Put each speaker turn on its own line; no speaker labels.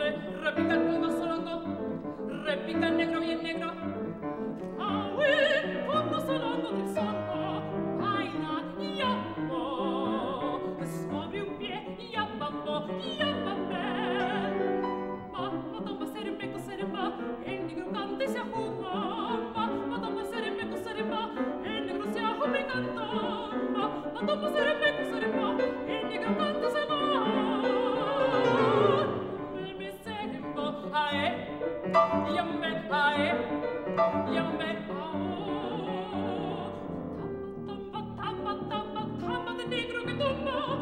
hombre, repica el plomo solongo, repica negro bien negro. Ah, el fondo solongo del songo, baila yambo, sobre un pie yambambo, yambambe. Mamma tomba serembe, coseremba, el negro canta y se afuma. Mamma tomba serembe, coseremba, el negro se ajume y canta. Mamma tomba serembe, Tamba, tamba, tamba, tamba de negro que tomba